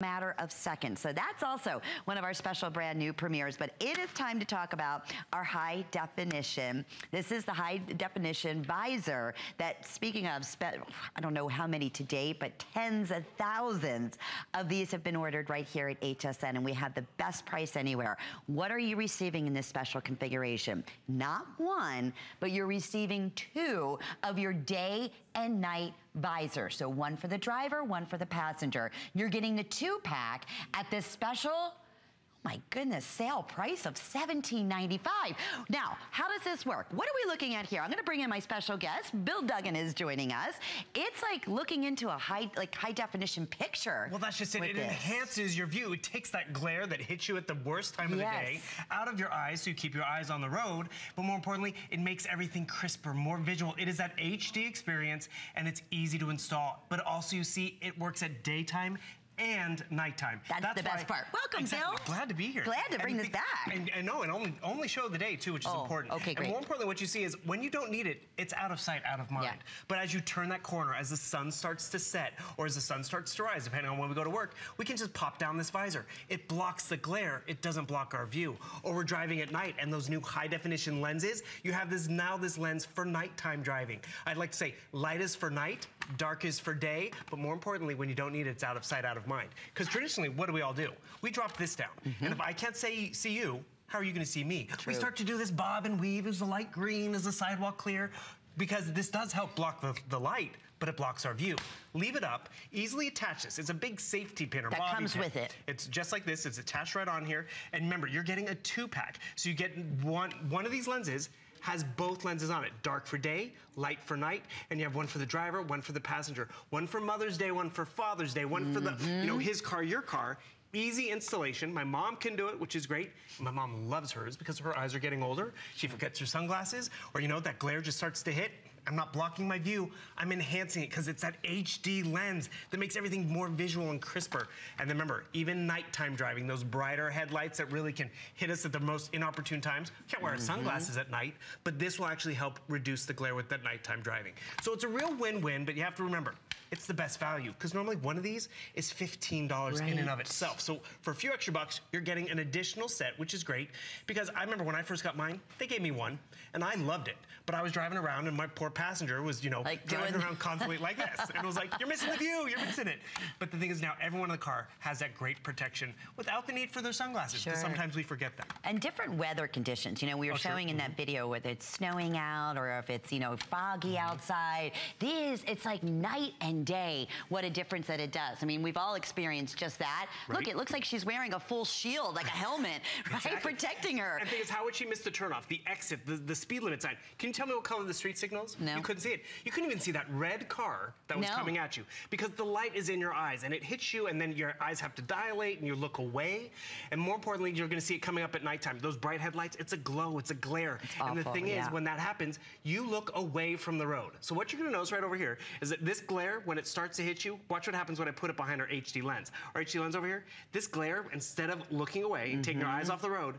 matter of seconds. So that's also one of our special brand new premieres, but it is time to talk about our high definition. This is the high definition visor that speaking of, I don't know how many to date, but tens of thousands of these have been ordered right here at HSN and we have the best price anywhere. What are you receiving in this special configuration? Not one, but you're receiving two of your day and night visor. So one for the driver, one for the passenger. You're getting the two pack at this special my goodness, sale price of $17.95. Now, how does this work? What are we looking at here? I'm gonna bring in my special guest. Bill Duggan is joining us. It's like looking into a high, like high definition picture. Well, that's just it. It this. enhances your view. It takes that glare that hits you at the worst time of yes. the day out of your eyes so you keep your eyes on the road. But more importantly, it makes everything crisper, more visual. It is that HD experience and it's easy to install. But also you see it works at daytime and nighttime. That's, That's the best part. Welcome, exactly. Bill. Glad to be here. Glad to bring and this back. And, and no, and only only show of the day too, which is oh, important. Okay, great. And more importantly, what you see is when you don't need it, it's out of sight, out of mind. Yeah. But as you turn that corner, as the sun starts to set, or as the sun starts to rise, depending on when we go to work, we can just pop down this visor. It blocks the glare. It doesn't block our view. Or we're driving at night, and those new high definition lenses, you have this now this lens for nighttime driving. I'd like to say light is for night, dark is for day, but more importantly, when you don't need it, it's out of sight, out of mind. Because traditionally, what do we all do? We drop this down. Mm -hmm. And if I can't say see you, how are you gonna see me? True. We start to do this bob and weave. Is the light green? Is the sidewalk clear? Because this does help block the, the light, but it blocks our view. Leave it up, easily attach this. It's a big safety pin or That comes pin. with it. It's just like this, it's attached right on here. And remember, you're getting a two pack. So you get one, one of these lenses, has both lenses on it. Dark for day, light for night, and you have one for the driver, one for the passenger. One for Mother's Day, one for Father's Day, one mm -hmm. for the, you know, Mm-hmm. his car, your car. Easy installation. My mom can do it, which is great. My mom loves hers because her eyes are getting older. She forgets her sunglasses, or you know, that glare just starts to hit. I'm not blocking my view. I'm enhancing it because it's that HD lens that makes everything more visual and crisper. And remember, even nighttime driving, those brighter headlights that really can hit us at the most inopportune times. Can't wear mm -hmm. sunglasses at night, but this will actually help reduce the glare with that nighttime driving. So it's a real win-win, but you have to remember, it's the best value because normally one of these is $15 right. in and of itself. So for a few extra bucks, you're getting an additional set, which is great because I remember when I first got mine, they gave me one and I loved it. But I was driving around and my poor passenger was, you know, like driving doing... around constantly like this. And it was like, you're missing the view, you're missing it. But the thing is now everyone in the car has that great protection without the need for their sunglasses. Because sure. sometimes we forget that. And different weather conditions. You know, we were oh, showing sure. in that video whether it's snowing out or if it's, you know, foggy mm -hmm. outside. These, it's like night and day what a difference that it does. I mean, we've all experienced just that. Right. Look, it looks like she's wearing a full shield, like a helmet, right? Exactly. Protecting her. And the thing is, how would she miss the turnoff, the exit, the, the speed limit sign? Can you tell me what color the street signals? No. You couldn't see it. You couldn't even see that red car that was no. coming at you because the light is in your eyes and it hits you and then your eyes have to dilate and you look away. And more importantly, you're gonna see it coming up at nighttime. Those bright headlights, it's a glow, it's a glare. It's and awful, the thing yeah. is, when that happens, you look away from the road. So what you're gonna notice right over here is that this glare, when it starts to hit you, watch what happens when I put it behind our HD lens. Our HD lens over here, this glare, instead of looking away and mm -hmm. taking your eyes off the road,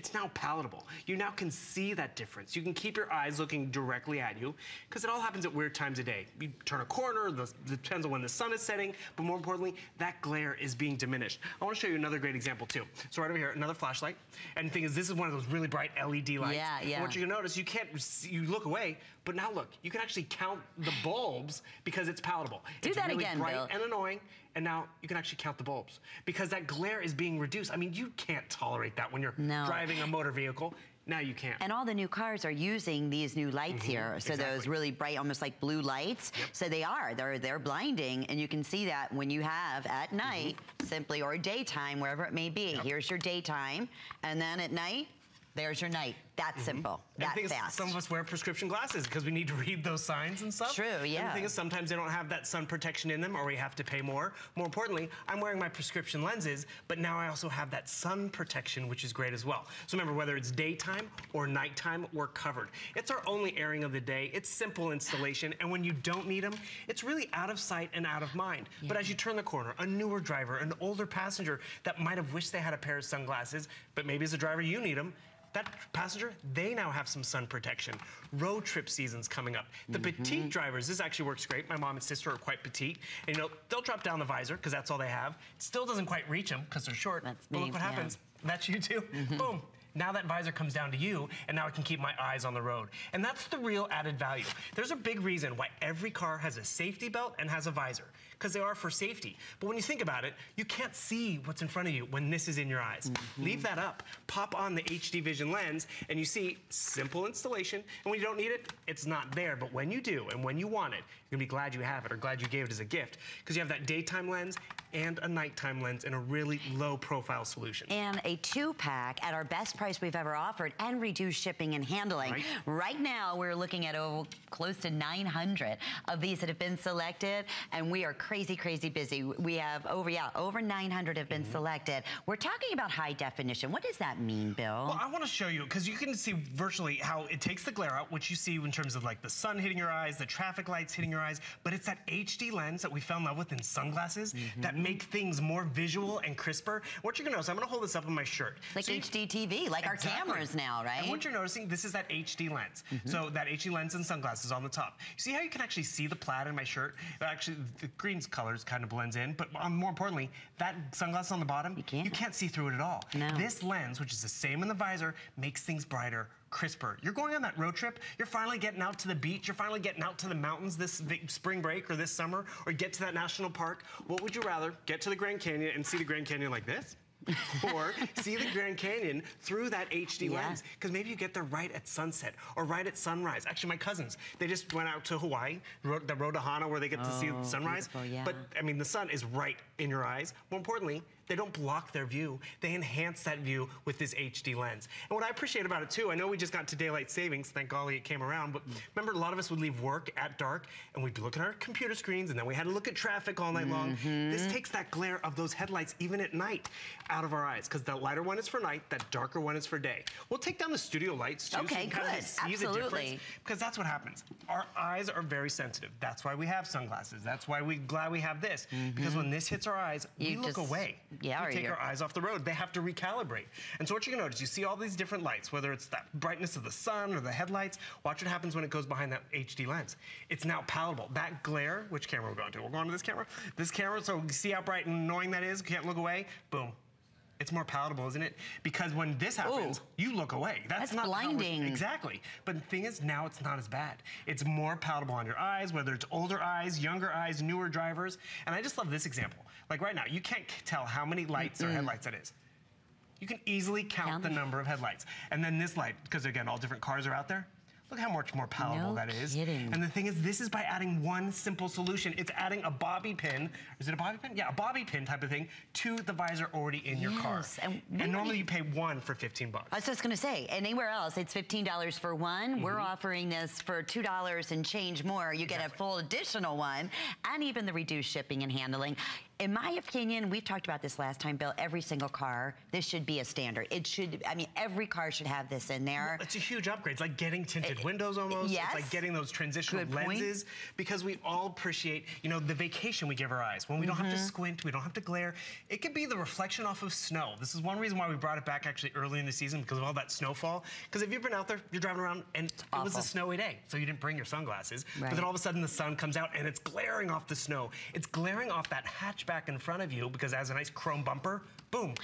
it's now palatable. You now can see that difference. You can keep your eyes looking directly at you because it all happens at weird times of day. You turn a corner, the, depends on when the sun is setting, but more importantly, that glare is being diminished. I want to show you another great example too. So right over here, another flashlight. And the thing is, this is one of those really bright LED lights. Yeah, yeah. And what you're gonna notice, you can't, you look away, but now look, you can actually count the bulbs because it's palatable. Do it's that really again, bright Bill. and annoying, and now you can actually count the bulbs because that glare is being reduced. I mean, you can't tolerate that when you're no. driving a motor vehicle. Now you can't. And all the new cars are using these new lights mm -hmm. here. So exactly. those really bright, almost like blue lights. Yep. So they are, they're, they're blinding. And you can see that when you have at night, mm -hmm. simply, or daytime, wherever it may be. Yep. Here's your daytime. And then at night, there's your night. That mm -hmm. simple, that fast. Some of us wear prescription glasses because we need to read those signs and stuff. True, yeah. And the thing is sometimes they don't have that sun protection in them or we have to pay more. More importantly, I'm wearing my prescription lenses, but now I also have that sun protection, which is great as well. So remember, whether it's daytime or nighttime, we're covered. It's our only airing of the day. It's simple installation, and when you don't need them, it's really out of sight and out of mind. Yeah. But as you turn the corner, a newer driver, an older passenger that might have wished they had a pair of sunglasses, but maybe as a driver you need them, that passenger, they now have some sun protection. Road trip season's coming up. The Mm-hmm. petite drivers, this actually works great. My mom and sister are quite petite. And you know, they'll drop down the visor because that's all they have. It still doesn't quite reach them because they're short. That's but me, look what yeah. Happens. That's you too. Boom. Now that visor comes down to you, and now I can keep my eyes on the road. And that's the real added value. There's a big reason why every car has a safety belt and has a visor, because they are for safety. But when you think about it, you can't see what's in front of you when this is in your eyes. Mm-hmm. Leave that up. Pop on the HD Vision lens, and you see simple installation. And when you don't need it, it's not there. But when you do, and when you want it, you're gonna be glad you have it, or glad you gave it as a gift, because you have that daytime lens and a nighttime lens in a really low profile solution. and a two pack at our best price we've ever offered and reduced shipping and handling. Right. now, we're looking at over close to 900 of these that have been selected, and we are crazy, crazy busy. We have over, yeah, over 900 have been mm-hmm. selected. We're talking about high definition. What does that mean, Bill? Well, I want to show you because you can see virtually how it takes the glare out, which you see in terms of like the sun hitting your eyes, the traffic lights hitting your eyes. But it's that HD lens that we fell in love with in sunglasses mm-hmm. that make things more visual and crisper. What you're gonna notice, I'm gonna hold this up on my shirt. like So HD TV, like our cameras now, right? And what you're noticing, this is that HD lens. Mm-hmm. So that HD lens and sunglasses on the top. You see how you can actually see the plaid in my shirt? Actually, the colors kind of blends in, but um, more importantly, that sunglasses on the bottom, You can't. can't see through it at all. No. This lens, which is the same in the visor, makes things brighter, crisper. You're going on that road trip, you're finally getting out to the beach, you're finally getting out to the mountains this spring break or this summer, or get to that national park. What would you rather? Get to the Grand Canyon and see the Grand Canyon like this? or see the Grand Canyon through that HD Yeah. lens. Because maybe you get there right at sunset or right at sunrise. Actually, my cousins, they just went out to Hawaii, the road to Hana where they get to see the Oh, sunrise. yeah. But I mean, the sun is right in your eyes. More importantly, they don't block their view. They enhance that view with this HD lens. And what I appreciate about it too, I know we just got to daylight savings, thank golly it came around, but remember a lot of us would leave work at dark and we'd be looking at our computer screens and then we had to look at traffic all night long. Mm-hmm. This takes that glare of those headlights even at night out of our eyes because the lighter one is for night, that darker one is for day. We'll take down the studio lights too so Okay, kind good. of see the Absolutely. difference because that's what happens. Our eyes are very sensitive. That's why we have sunglasses. That's why we're glad we have this. Because when this hits our eyes, we. You look just- away. yeah, we take our eyes off the road. They have to recalibrate. And so what you're gonna notice, you see all these different lights, whether it's that brightness of the sun or the headlights. Watch what happens when it goes behind that HD lens. It's now palatable. That glare, which camera we're going to? We're going to this camera. This camera, so you see how bright and annoying that is. Can't look away. Boom. It's more palatable, isn't it? Because when this happens, Ooh. you look away. That's, That's not blinding. exactly. But the thing is, now it's not as bad. It's more palatable on your eyes, whether it's older eyes, younger eyes, newer drivers. And I just love this example. Like right now, you can't tell how many lights or headlights that is. You can easily count, Count the number of headlights. And then this light, because again, all different cars are out there. Look how much more palatable No that is. kidding. And the thing is, this is by adding one simple solution. It's adding a bobby pin. Is it a bobby pin? Yeah, a bobby pin type of thing to the visor already in your car. Yes, and and normally you pay one for 15 bucks. I was just going to say, anywhere else, it's $15 for one. We're Mm-hmm. offering this for $2 and change more. You get a full additional one and even the reduced shipping and handling. In my opinion, we've talked about this last time, Bill, every single car, this should be a standard. It should, I mean, every car should have this in there. It's a huge upgrade. It's like getting tinted windows almost. yes. It's like getting those transitional Good point. lenses because we all appreciate, you know, the vacation we give our eyes. When we don't Mm-hmm. have to squint, we don't have to glare. It could be the reflection off of snow. This is one reason why we brought it back actually early in the season because of all that snowfall. Because if you've been out there, you're driving around and it was a snowy day, so you didn't bring your sunglasses. But then all of a sudden the sun comes out and it's glaring off the snow. It's glaring off that hatchback in front of you because it has a nice chrome bumper. Boom.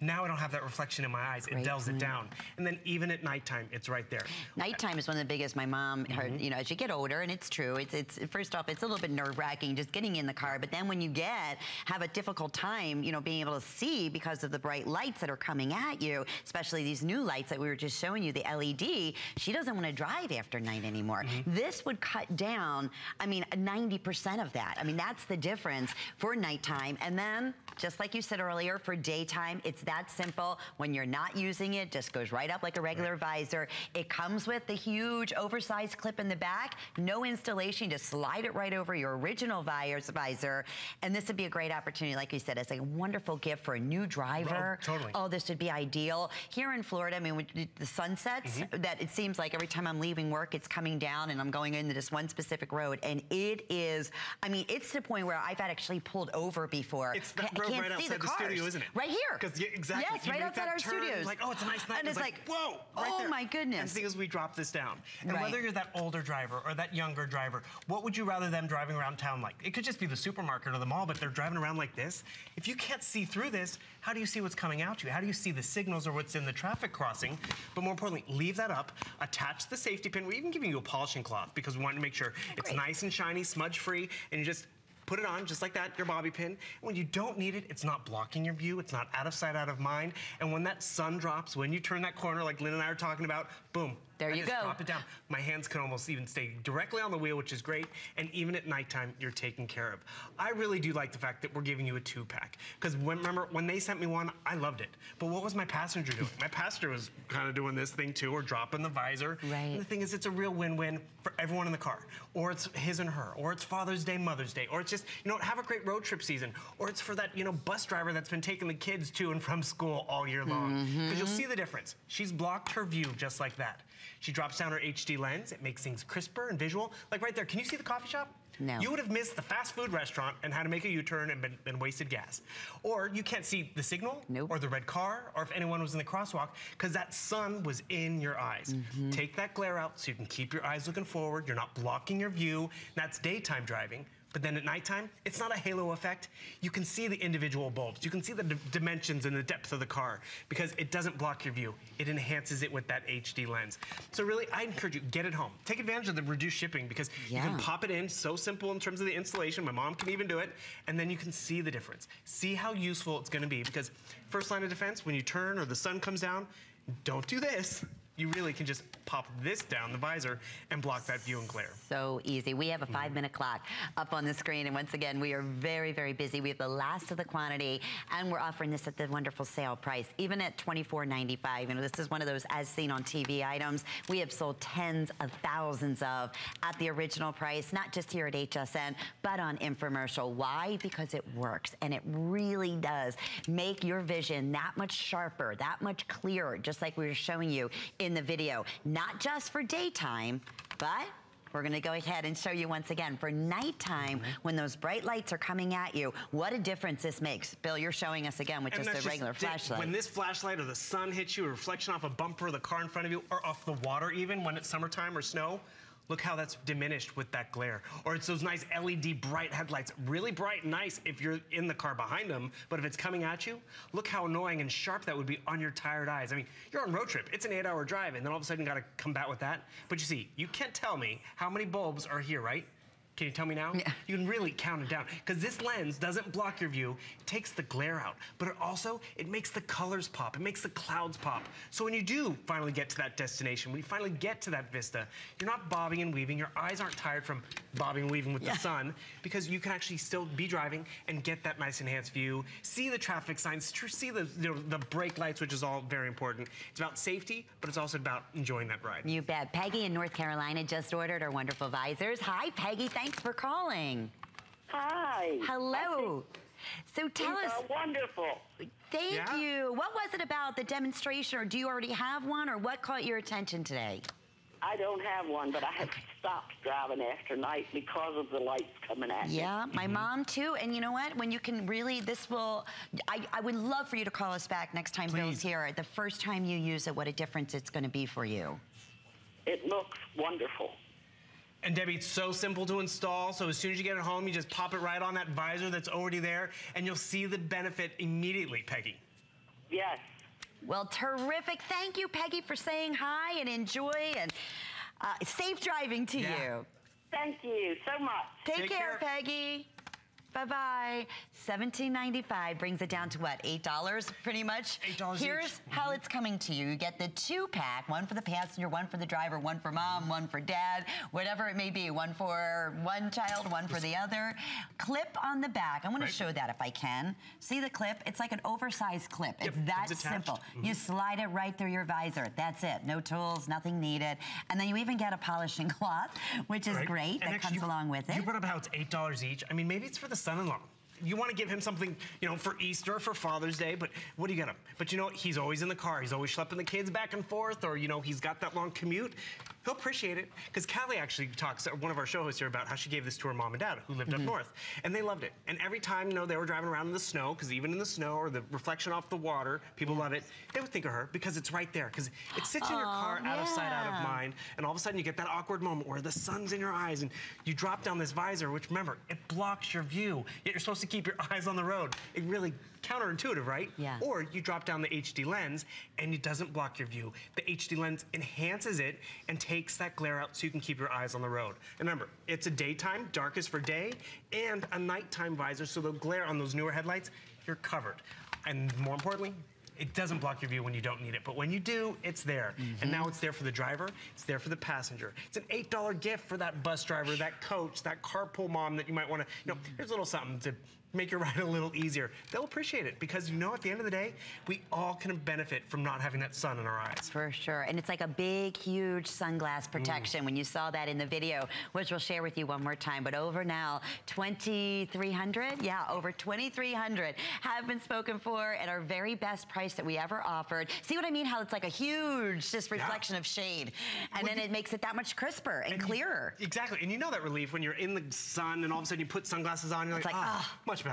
Now I don't have that reflection in my eyes. It Great dulls it down. And then even at nighttime, it's right there. Nighttime is one of the biggest. My mom, her, Mm-hmm. you know, as you get older, and it's true. It's, it's first off, it's a little bit nerve wracking just getting in the car. But then when you get have a difficult time, you know, being able to see because of the bright lights that are coming at you, especially these new lights that we were just showing you, the LED. She doesn't want to drive after night anymore. Mm-hmm. This would cut down. I mean, 90% of that. I mean, that's the difference for nighttime. And then, just like you said earlier, for daytime, it's that simple. When you're not using it, just goes right up like a regular visor. It comes with the huge oversized clip in the back. No installation, just slide it right over your original visor. And this would be a great opportunity, like you said, it's a wonderful gift for a new driver. Oh, totally. Oh, this would be ideal. Here in Florida, I mean, the sunsets, Mm-hmm. that it seems like every time I'm leaving work, it's coming down and I'm going into this one specific road. And it is, I mean, it's to the point where I've had actually pulled over before. It's that I road can't right see outside the, cars. studio, isn't it? Right here. Because exactly. Yes, right outside our turn, studios. Like, oh, it's a nice night. And it's like, whoa, right oh there. my goodness. And the thing is, we drop this down. And Right. whether you're that older driver or that younger driver, what would you rather them driving around town like? It could just be the supermarket or the mall, but they're driving around like this. If you can't see through this, how do you see what's coming at you? How do you see the signals or what's in the traffic crossing? But more importantly, leave that up, attach the safety pin. We're even giving you a polishing cloth because we want to make sure it's great. nice and shiny, smudge free, and you just Put it on just like that, your bobby pin. When you don't need it, it's not blocking your view. It's not out of sight, out of mind. And when that sun drops, when you turn that corner, like Lynn and I are talking about, boom. There I you go. Drop it down. My hands can almost even stay directly on the wheel, which is great. And even at nighttime, you're taken care of. I really do like the fact that we're giving you a two pack. Because when remember, when they sent me one, I loved it. But what was my passenger doing? my passenger was kind of doing this thing too, or dropping the visor. Right. And the thing is, it's a real win-win for everyone in the car. Or it's his and her, or it's Father's Day, Mother's Day, or it's just, you know, have a great road trip season. Or it's for that, you know, bus driver that's been taking the kids to and from school all year long. Mm-hmm. Because you'll see the difference. She's blocked her view just like that. She drops down her HD lens. It makes things crisper and visual. Like right there, can you see the coffee shop? No. You would have missed the fast food restaurant and had to make a U-turn and been, been wasted gas. Or you can't see the signal Nope. or the red car or if anyone was in the crosswalk because that sun was in your eyes. Mm-hmm. Take that glare out so you can keep your eyes looking forward. You're not blocking your view. That's daytime driving. But then at nighttime, it's not a halo effect. You can see the individual bulbs. You can see the dimensions and the depth of the car because it doesn't block your view. It enhances it with that HD lens. So really, I encourage you, get it home. Take advantage of the reduced shipping because you can pop it in, so simple in terms of the installation. My mom can even do it. And then you can see the difference. See how useful it's gonna be because first line of defense, when you turn or the sun comes down, don't do this. You really can just pop this down the visor and block that view and glare. So easy. We have a mm-hmm. five minute clock up on the screen. And once again, we are very, very busy. We have the last of the quantity and we're offering this at the wonderful sale price, even at $24.95. You know, this is one of those as seen on TV items we have sold tens of thousands of at the original price, not just here at HSN, but on infomercial. Why? Because it works and it really does make your vision that much sharper, that much clearer, just like we were showing you in the video. Not just for daytime, but we're gonna go ahead and show you once again for nighttime mm-hmm. when those bright lights are coming at you, what a difference this makes. Bill, you're showing us again with And just a regular di- flashlight. When this flashlight or the sun hits you, a reflection off a bumper of the car in front of you, or off the water even when it's summertime or snow, look how that's diminished with that glare. Or it's those nice LED bright headlights, really bright and nice if you're in the car behind them, but if it's coming at you, look how annoying and sharp that would be on your tired eyes. I mean, you're on road trip, it's an eight hour drive, and then all of a sudden you gotta combat with that. But you see, you can't tell me how many bulbs are here, right? Can you tell me now? Yeah. You can really count it down because this lens doesn't block your view. It takes the glare out, but it also it makes the colors pop. It makes the clouds pop. So when you do finally get to that destination, when you finally get to that vista, you're not bobbing and weaving. Your eyes aren't tired from bobbing and weaving with Yeah. the sun because you can actually still be driving and get that nice enhanced view. See the traffic signs. See the you know, the brake lights, which is all very important. It's about safety, but it's also about enjoying that ride. you bet. Peggy in North Carolina just ordered our wonderful visors. Hi, Peggy. Thanks for calling. Hi. Hello. So tell us, wonderful. thank Yeah. you. What was it about the demonstration, or do you already have one, or what caught your attention today? I don't have one, but I have stopped driving after night because of the lights coming at me. Yeah, my mm-hmm. mom too. And you know what? When you can really, this will, I, I would love for you to call us back next time Bill's here. The first time you use it, what a difference it's going to be for you. It looks wonderful. And Debbie, it's so simple to install. So as soon as you get it home, you just pop it right on that visor that's already there, and you'll see the benefit immediately, Peggy. Yes. Well, terrific. Thank you, Peggy, for saying hi and enjoy and uh, safe driving to Yeah. you. Thank you so much. Take, Take care, care. Peggy. Bye bye. Seventeen ninety five brings it down to what? Eight dollars, pretty much. $8 Here's each. how mm-hmm. it's coming to you. You get the two pack, one for the passenger, one for the driver, one for mom, one for dad, whatever it may be. One for one child, one for the other. Clip on the back. I want Right. to show that if I can. See the clip? It's like an oversized clip. Yep, it's that it's simple. You mm-hmm. slide it right through your visor. That's it. No tools, nothing needed. And then you even get a polishing cloth, which is Right? great. And that comes you- along with it. You brought up how it's eight dollars each. I mean, maybe it's for the 三分管。You want to give him something, you know, for Easter, for Father's Day, but what do you get him? But you know, what? he's always in the car. He's always schlepping the kids back and forth, or you know, he's got that long commute. He'll appreciate it because Callie actually talks. uh, One of our show hosts here about how she gave this to her mom and dad who lived Mm-hmm. up north, and they loved it. And every time you know they were driving around in the snow, because even in the snow or the reflection off the water, people love it. They would think of her because it's right there because it sits in your car, out of sight, out of mind, and all of a sudden you get that awkward moment where the sun's in your eyes and you drop down this visor, which remember it blocks your view. Yet you're supposed to keep your eyes on the road. It really counterintuitive, right? Yeah. Or you drop down the HD lens and it doesn't block your view. The HD lens enhances it and takes that glare out so you can keep your eyes on the road. And remember, it's a daytime, darkest for day, and a nighttime visor, so the glare on those newer headlights, you're covered. And more importantly, it doesn't block your view when you don't need it, but when you do, it's there. And mm-hmm. now it's there for the driver, it's there for the passenger. It's an $8 gift for that bus driver, that coach, that carpool mom that you might want to, you know, here's a little something to make your ride a little easier. They'll appreciate it because you know at the end of the day, we all can benefit from not having that sun in our eyes. For sure. And it's like a big, huge sunglass protection when you saw that in the video, which we'll share with you one more time. But over now, 2,300, yeah, over 2,300 have been spoken for at our very best price that we ever offered. See what I mean? How it's like a huge just reflection of shade. And Well, then you- it makes it that much crisper and, And you- clearer. exactly. And you know that relief when you're in the sun and all of a sudden you put sunglasses on, you're like, It's like, ah, ah. much better.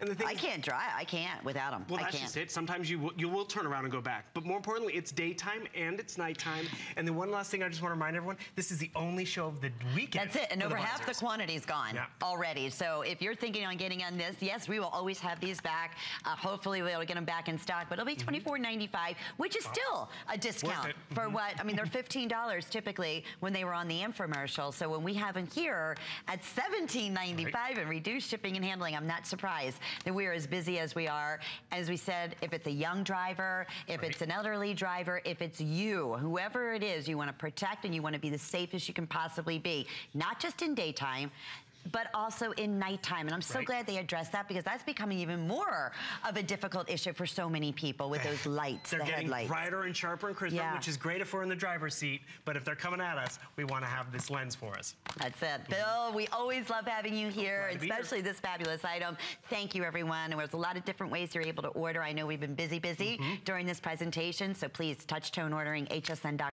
And the thing I is- can't drive. I can't without them. Well, I that's can't. just it. Sometimes you will, you will turn around and go back. But more importantly, it's daytime and it's nighttime. And then one last thing I just want to remind everyone, this is the only show of the weekend. That's it, and over half the quantity is gone Yeah. already. So if you're thinking on getting on this, yes, we will always have these back. Uh, hopefully, we'll be able to get them back in stock, but it'll be $24.95, which is still a discount for what? I mean, they're $15 typically when they were on the infomercial. So when we have them here at $17.95 and reduced shipping and handling, I'm not surprised that we are as busy as we are. As we said, if it's a young driver, if Right. it's an elderly driver, if it's you, whoever it is, you want to protect and you want to be the safest you can possibly be, not just in daytime. But also in nighttime. And I'm so Right. glad they addressed that because that's becoming even more of a difficult issue for so many people with those lights, They're the getting headlights. brighter and sharper and crisper, Yeah. which is great if we're in the driver's seat. But if they're coming at us, we want to have this lens for us. That's it. Bill, we always love having you here, to here. especially this fabulous item. Thank you, everyone. And there's a lot of different ways you're able to order. I know we've been busy, busy Mm-hmm. during this presentation, so please touch tone ordering, hsn.com.